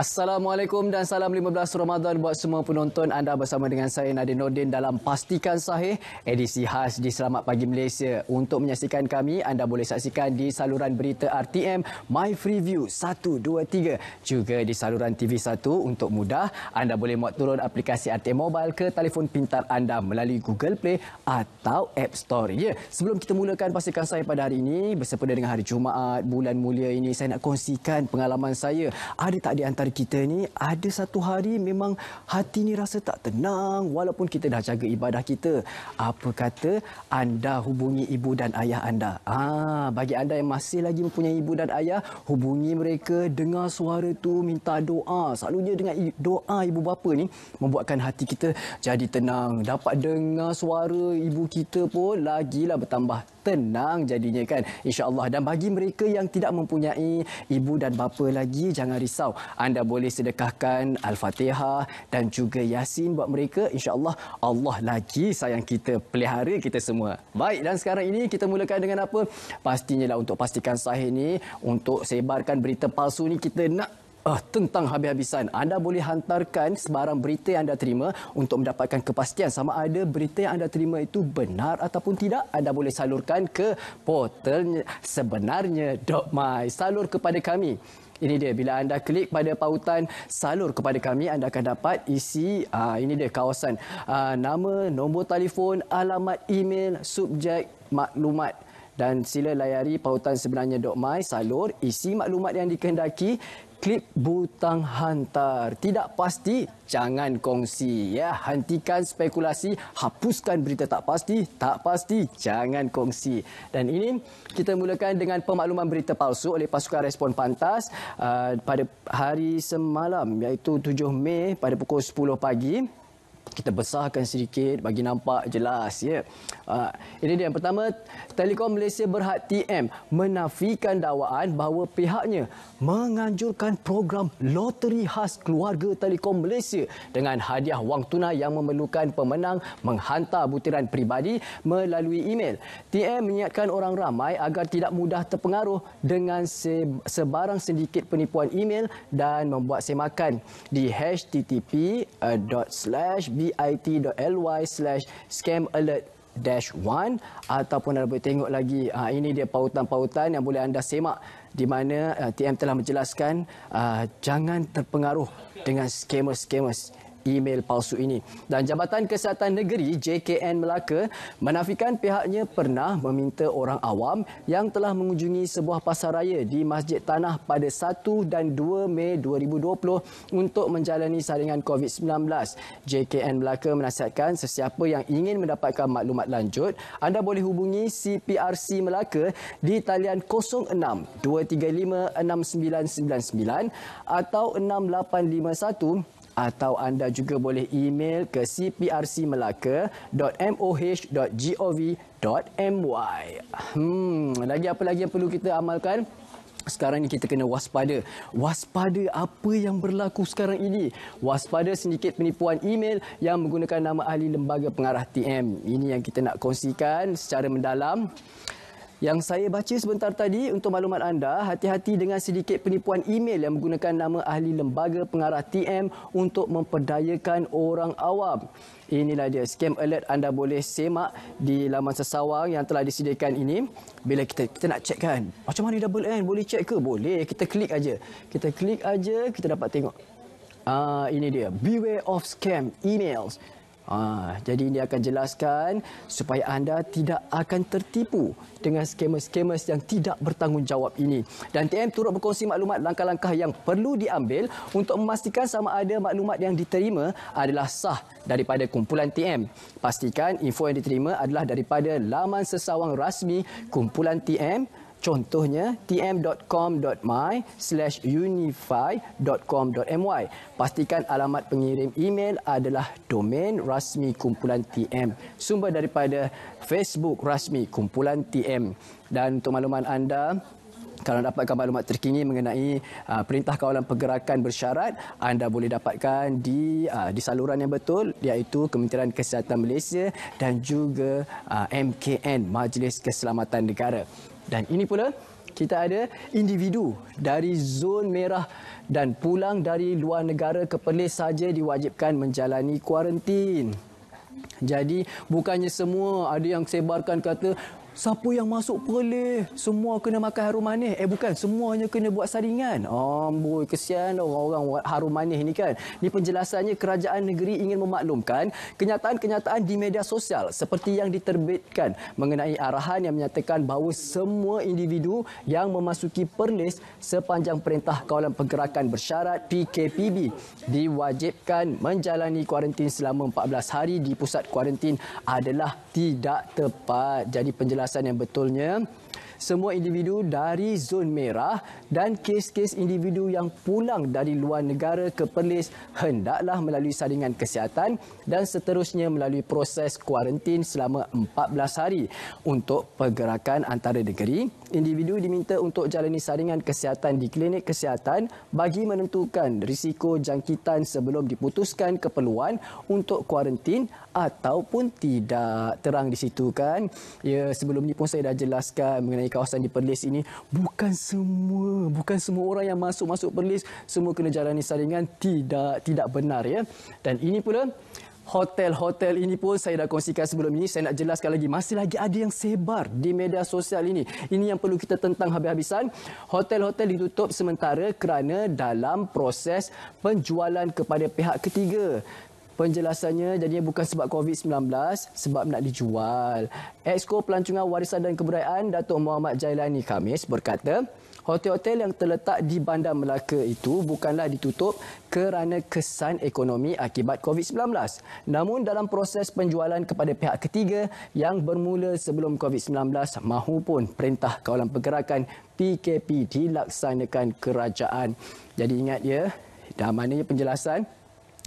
Assalamualaikum dan salam 15 Ramadan buat semua penonton anda bersama dengan saya Nadine Nordin dalam Pastikan Sahih edisi khas di Selamat Pagi Malaysia. Untuk menyaksikan kami anda boleh saksikan di saluran berita RTM My Freeview 1 2 3 juga di saluran TV1 untuk mudah anda boleh muat turun aplikasi RTM Mobile ke telefon pintar anda melalui Google Play atau App Store. Ya, sebelum kita mulakan Pastikan Sahih pada hari ini bersempena dengan hari Jumaat bulan mulia ini saya nak kongsikan pengalaman saya. Ada tak di antara kita ni ada satu hari memang hati ni rasa tak tenang walaupun kita dah jaga ibadah kita. Apa kata anda hubungi ibu dan ayah anda? Ah, bagi anda yang masih lagi mempunyai ibu dan ayah, hubungi mereka, dengar suara tu, minta doa. Selalunya dengan doa ibu bapa ni membuatkan hati kita jadi tenang. Dapat dengar suara ibu kita pun lagilah bertambah tenang jadinya kan insyaallah dan bagi mereka yang tidak mempunyai ibu dan bapa lagi jangan risau anda boleh sedekahkan al-fatihah dan juga yasin buat mereka insyaallah Allah lagi sayang kita pelihara kita semua baik dan sekarang ini kita mulakan dengan apa pastinya lah untuk pastikan sahih ni untuk sebarkan berita palsu ni kita nak Uh, tentang habis-habisan. Anda boleh hantarkan sebarang berita yang anda terima untuk mendapatkan kepastian sama ada berita yang anda terima itu benar ataupun tidak. Anda boleh salurkan ke portal sebenarnya.my. Salur kepada kami. Ini dia bila anda klik pada pautan salur kepada kami anda akan dapat isi uh, ini dia kawasan uh, nama, nombor telefon, alamat email, subjek, maklumat dan sila layari pautan sebenarnya .my salur isi maklumat yang dikehendaki klik butang hantar. Tidak pasti, jangan kongsi. Ya, hentikan spekulasi, hapuskan berita tak pasti. Tak pasti, jangan kongsi. Dan ini kita mulakan dengan pemakluman berita palsu oleh pasukan respon pantas uh, pada hari semalam iaitu 7 Mei pada pukul 10 pagi kita besarkan sedikit bagi nampak jelas ya. Uh, ini dia yang pertama Telekom Malaysia Berhad TM menafikan dakwaan bahawa pihaknya menganjurkan program loteri khas keluarga Telekom Malaysia dengan hadiah wang tunai yang memerlukan pemenang menghantar butiran peribadi melalui email. TM mengingatkan orang ramai agar tidak mudah terpengaruh dengan sebarang sedikit penipuan email dan membuat semakan di http uh, bit.ly slash scam alert dash one ataupun anda boleh tengok lagi uh, ini dia pautan-pautan yang boleh anda semak di mana uh, TM telah menjelaskan uh, jangan terpengaruh dengan scammers-scammers email palsu ini. Dan Jabatan Kesihatan Negeri JKN Melaka menafikan pihaknya pernah meminta orang awam yang telah mengunjungi sebuah pasar raya di Masjid Tanah pada 1 dan 2 Mei 2020 untuk menjalani saringan COVID-19. JKN Melaka menasihatkan sesiapa yang ingin mendapatkan maklumat lanjut, anda boleh hubungi CPRC Melaka di talian 06 235 6999 atau 6851 atau anda juga boleh email ke cprcmelaka.moh.gov.my. Hmm, lagi apa lagi yang perlu kita amalkan? Sekarang ini kita kena waspada. Waspada apa yang berlaku sekarang ini. Waspada sedikit penipuan email yang menggunakan nama ahli lembaga pengarah TM. Ini yang kita nak kongsikan secara mendalam. Yang saya baca sebentar tadi untuk maklumat anda, hati-hati dengan sedikit penipuan email yang menggunakan nama ahli lembaga pengarah TM untuk memperdayakan orang awam. Inilah dia scam alert anda boleh semak di laman sesawang yang telah disediakan ini. Bila kita kita nak check kan, macam mana double N boleh check ke? Boleh, kita klik aja. Kita klik aja, kita dapat tengok. Ah, ini dia. Beware of scam emails. Ha, jadi ini akan jelaskan supaya anda tidak akan tertipu dengan scammers-scammers yang tidak bertanggungjawab ini. Dan TM turut berkongsi maklumat langkah-langkah yang perlu diambil untuk memastikan sama ada maklumat yang diterima adalah sah daripada kumpulan TM. Pastikan info yang diterima adalah daripada laman sesawang rasmi kumpulan TM Contohnya tm.com.my slash unify.com.my. Pastikan alamat pengirim email adalah domain rasmi kumpulan TM. Sumber daripada Facebook rasmi kumpulan TM. Dan untuk makluman anda, kalau dapatkan maklumat terkini mengenai uh, perintah kawalan pergerakan bersyarat, anda boleh dapatkan di uh, di saluran yang betul iaitu Kementerian Kesihatan Malaysia dan juga uh, MKN Majlis Keselamatan Negara. Dan ini pula kita ada individu dari zon merah dan pulang dari luar negara ke Perlis saja diwajibkan menjalani kuarantin. Jadi bukannya semua ada yang sebarkan kata Siapa yang masuk Perlis, semua kena makan harum manis. Eh bukan, semuanya kena buat saringan. Amboi, kesian orang-orang harum manis ni kan. Ni penjelasannya kerajaan negeri ingin memaklumkan kenyataan-kenyataan di media sosial seperti yang diterbitkan mengenai arahan yang menyatakan bahawa semua individu yang memasuki Perlis sepanjang Perintah Kawalan Pergerakan Bersyarat PKPB diwajibkan menjalani kuarantin selama 14 hari di pusat kuarantin adalah tidak tepat. Jadi penjelasan penjelasan yang betulnya semua individu dari zon merah dan kes-kes individu yang pulang dari luar negara ke Perlis hendaklah melalui saringan kesihatan dan seterusnya melalui proses kuarantin selama 14 hari. Untuk pergerakan antara negeri, individu diminta untuk jalani saringan kesihatan di klinik kesihatan bagi menentukan risiko jangkitan sebelum diputuskan keperluan untuk kuarantin ataupun tidak. Terang di situ kan. Ya, sebelum ni pun saya dah jelaskan mengenai kawasan di Perlis ini bukan semua bukan semua orang yang masuk-masuk Perlis semua kena jalani saringan tidak tidak benar ya dan ini pula hotel-hotel ini pun saya dah kongsikan sebelum ini. Saya nak jelaskan lagi. Masih lagi ada yang sebar di media sosial ini. Ini yang perlu kita tentang habis-habisan. Hotel-hotel ditutup sementara kerana dalam proses penjualan kepada pihak ketiga. Penjelasannya jadinya bukan sebab COVID-19, sebab nak dijual. Exko Pelancongan Warisan dan Kebudayaan Datuk Muhammad Jailani Khamis berkata, hotel-hotel yang terletak di Bandar Melaka itu bukanlah ditutup kerana kesan ekonomi akibat COVID-19. Namun dalam proses penjualan kepada pihak ketiga yang bermula sebelum COVID-19 mahupun Perintah Kawalan Pergerakan PKP dilaksanakan kerajaan. Jadi ingat ya, dah mananya penjelasan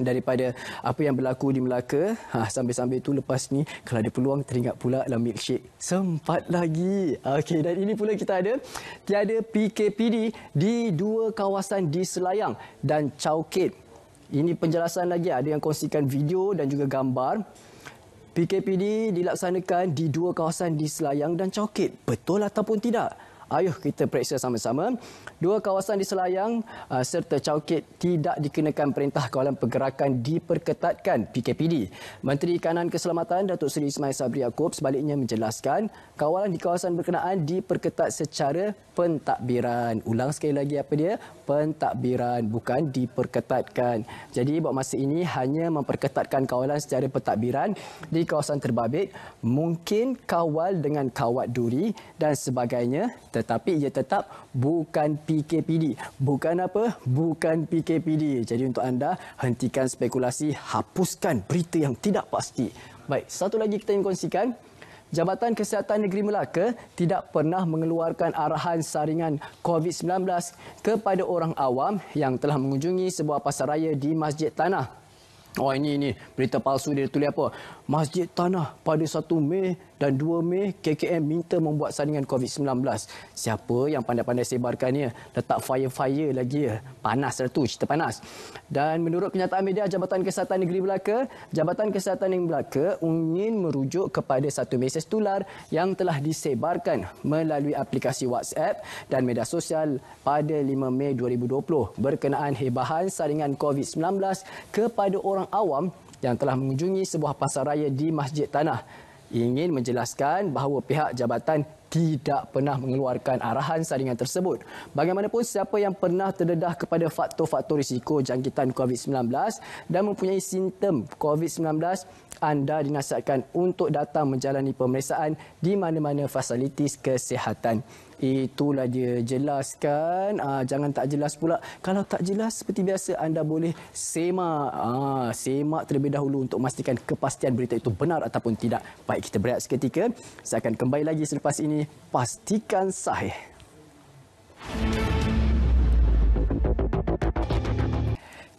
daripada apa yang berlaku di Melaka. Ha, sambil-sambil itu lepas ni kalau ada peluang teringat pula dalam milkshake. Sempat lagi. Okey dan ini pula kita ada tiada PKPD di dua kawasan di Selayang dan Chowkit. Ini penjelasan lagi ada yang kongsikan video dan juga gambar. PKPD dilaksanakan di dua kawasan di Selayang dan Chowkit. Betul ataupun tidak? Ayuh kita periksa sama-sama. Dua kawasan di Selayang uh, serta Chowkit tidak dikenakan perintah kawalan pergerakan diperketatkan PKPD. Menteri Kanan Keselamatan Datuk Seri Ismail Sabri Yaakob sebaliknya menjelaskan kawalan di kawasan berkenaan diperketat secara pentadbiran. Ulang sekali lagi apa dia? Pentadbiran bukan diperketatkan. Jadi buat masa ini hanya memperketatkan kawalan secara pentadbiran di kawasan terbabit. Mungkin kawal dengan kawat duri dan sebagainya tetapi ia tetap bukan PKPD. Bukan apa? Bukan PKPD. Jadi untuk anda, hentikan spekulasi, hapuskan berita yang tidak pasti. Baik, satu lagi kita ingin kongsikan. Jabatan Kesihatan Negeri Melaka tidak pernah mengeluarkan arahan saringan COVID-19 kepada orang awam yang telah mengunjungi sebuah pasaraya di Masjid Tanah. Oh ini ini berita palsu dia tulis apa? Masjid Tanah pada 1 Mei dan 2 Mei KKM minta membuat saringan COVID-19. Siapa yang pandai-pandai sebarkannya? Letak fire-fire lagi ya. Panas lah tu, cerita panas. Dan menurut kenyataan media Jabatan Kesihatan Negeri Melaka, Jabatan Kesihatan Negeri Melaka ingin merujuk kepada satu mesej tular yang telah disebarkan melalui aplikasi WhatsApp dan media sosial pada 5 Mei 2020 berkenaan hebahan saringan COVID-19 kepada orang awam yang telah mengunjungi sebuah pasaraya di Masjid Tanah ingin menjelaskan bahawa pihak jabatan tidak pernah mengeluarkan arahan saringan tersebut. Bagaimanapun siapa yang pernah terdedah kepada faktor-faktor risiko jangkitan COVID-19 dan mempunyai simptom COVID-19, anda dinasihatkan untuk datang menjalani pemeriksaan di mana-mana fasilitis kesihatan. Itulah dia jelaskan. Aa, ah, jangan tak jelas pula. Kalau tak jelas seperti biasa anda boleh semak. Aa, ah, semak terlebih dahulu untuk memastikan kepastian berita itu benar ataupun tidak. Baik kita berehat seketika. Saya akan kembali lagi selepas ini. Pastikan sahih.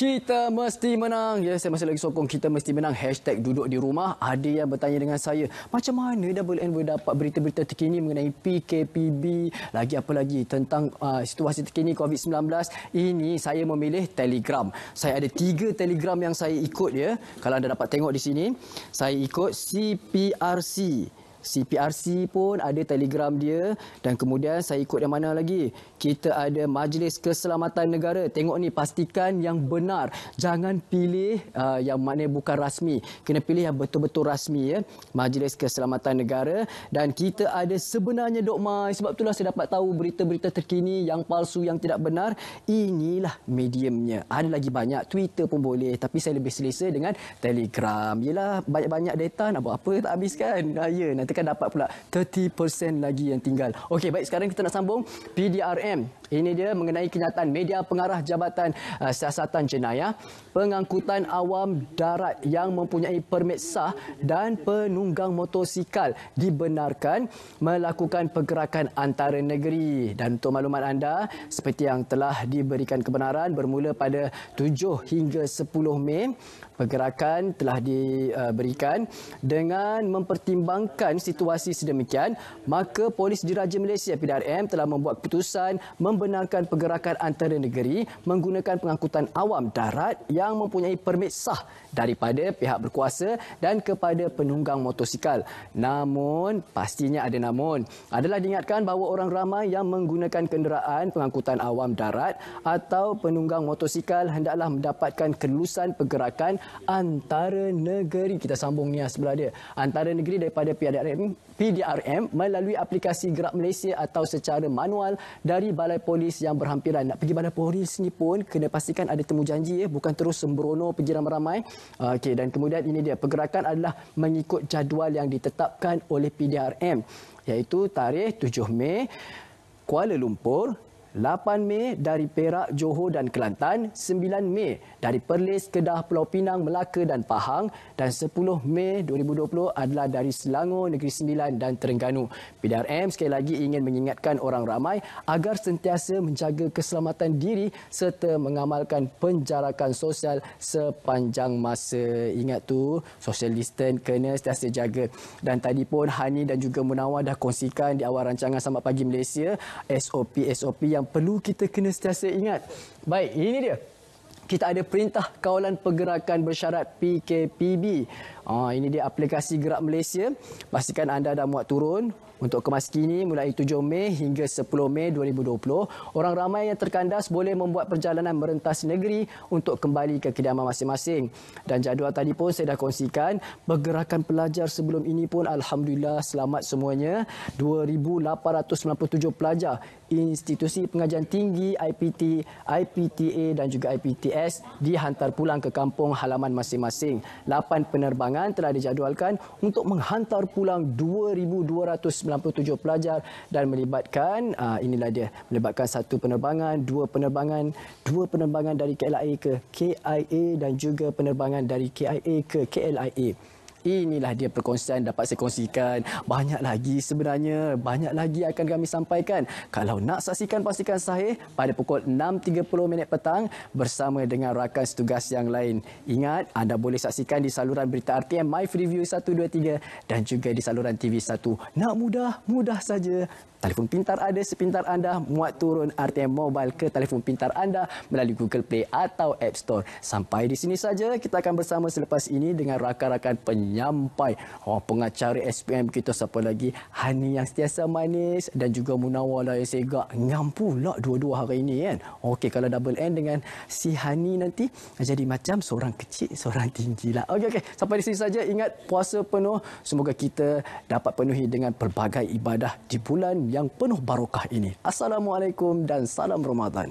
Kita mesti menang. Ya, saya masih lagi sokong kita mesti menang. Hashtag duduk di rumah. Ada yang bertanya dengan saya, macam mana boleh dapat berita-berita terkini mengenai PKPB, lagi apa lagi tentang uh, situasi terkini COVID-19. Ini saya memilih Telegram. Saya ada tiga Telegram yang saya ikut ya. Kalau anda dapat tengok di sini, saya ikut CPRC. CPRC pun ada telegram dia dan kemudian saya ikut yang mana lagi? Kita ada Majlis Keselamatan Negara. Tengok ni pastikan yang benar. Jangan pilih uh, yang mana bukan rasmi. Kena pilih yang betul-betul rasmi ya. Majlis Keselamatan Negara dan kita ada sebenarnya Dok Mai sebab itulah saya dapat tahu berita-berita terkini yang palsu yang tidak benar. Inilah mediumnya. Ada lagi banyak Twitter pun boleh tapi saya lebih selesa dengan Telegram. Yalah banyak-banyak data nak buat apa tak habiskan. Ya nanti kan dapat pula 30% lagi yang tinggal. Okey, baik sekarang kita nak sambung PDRM. Ini dia mengenai kenyataan media pengarah Jabatan uh, Siasatan Jenayah, pengangkutan awam darat yang mempunyai permit sah dan penunggang motosikal dibenarkan melakukan pergerakan antara negeri. Dan untuk maklumat anda, seperti yang telah diberikan kebenaran bermula pada 7 hingga 10 Mei, pergerakan telah diberikan. Dengan mempertimbangkan situasi sedemikian maka Polis Diraja Malaysia PDRM telah membuat keputusan membenarkan pergerakan antara negeri menggunakan pengangkutan awam darat yang mempunyai permit sah daripada pihak berkuasa dan kepada penunggang motosikal. Namun pastinya ada namun adalah diingatkan bahawa orang ramai yang menggunakan kenderaan pengangkutan awam darat atau penunggang motosikal hendaklah mendapatkan kelulusan pergerakan antara negeri. Kita sambung ni sebelah dia. Antara negeri daripada PDRM, PDRM melalui aplikasi Gerak Malaysia atau secara manual dari Balai Polis yang berhampiran. Nak pergi Balai Polis ni pun kena pastikan ada temu janji ya, bukan terus sembrono pergi ramai-ramai. Okey dan kemudian ini dia pergerakan adalah mengikut jadual yang ditetapkan oleh PDRM iaitu tarikh 7 Mei Kuala Lumpur 8 Mei dari Perak, Johor dan Kelantan, 9 Mei dari Perlis, Kedah, Pulau Pinang, Melaka dan Pahang dan 10 Mei 2020 adalah dari Selangor, Negeri Sembilan dan Terengganu. PDRM sekali lagi ingin mengingatkan orang ramai agar sentiasa menjaga keselamatan diri serta mengamalkan penjarakan sosial sepanjang masa. Ingat tu, social distance kena sentiasa jaga. Dan tadi pun Hani dan juga Munawar dah kongsikan di awal rancangan Selamat Pagi Malaysia SOP-SOP yang yang perlu kita kena sentiasa ingat. Baik, ini dia. Kita ada perintah kawalan pergerakan bersyarat PKPB. Ah, ini dia aplikasi Gerak Malaysia. Pastikan anda dah muat turun untuk kemas kini mulai 7 Mei hingga 10 Mei 2020, orang ramai yang terkandas boleh membuat perjalanan merentas negeri untuk kembali ke kediaman masing-masing. Dan jadual tadi pun saya dah kongsikan, pergerakan pelajar sebelum ini pun Alhamdulillah selamat semuanya. 2,897 pelajar institusi pengajian tinggi IPT, IPTA dan juga IPTS dihantar pulang ke kampung halaman masing-masing. 8 penerbangan telah dijadualkan untuk menghantar pulang 2,200 97 pelajar dan melibatkan uh, inilah dia melibatkan satu penerbangan, dua penerbangan, dua penerbangan dari KLIA ke KIA dan juga penerbangan dari KIA ke KLIA. Inilah dia perkongsian dapat saya kongsikan. Banyak lagi sebenarnya. Banyak lagi akan kami sampaikan. Kalau nak saksikan pastikan sahih pada pukul 6.30 minit petang bersama dengan rakan setugas yang lain. Ingat, anda boleh saksikan di saluran berita RTM My Free View 123 dan juga di saluran TV1. Nak mudah, mudah saja. Telefon pintar ada sepintar anda muat turun RTM Mobile ke telefon pintar anda melalui Google Play atau App Store. Sampai di sini saja kita akan bersama selepas ini dengan rakan-rakan penyampai oh, pengacara SPM kita siapa lagi Hani yang setiasa manis dan juga Munawar lah yang segak ngampu lah dua-dua hari ini kan. Okey kalau double N dengan si Hani nanti jadi macam seorang kecil seorang tinggi lah. Okey okey sampai di sini saja ingat puasa penuh semoga kita dapat penuhi dengan pelbagai ibadah di bulan yang penuh barokah ini. Assalamualaikum dan salam Ramadan.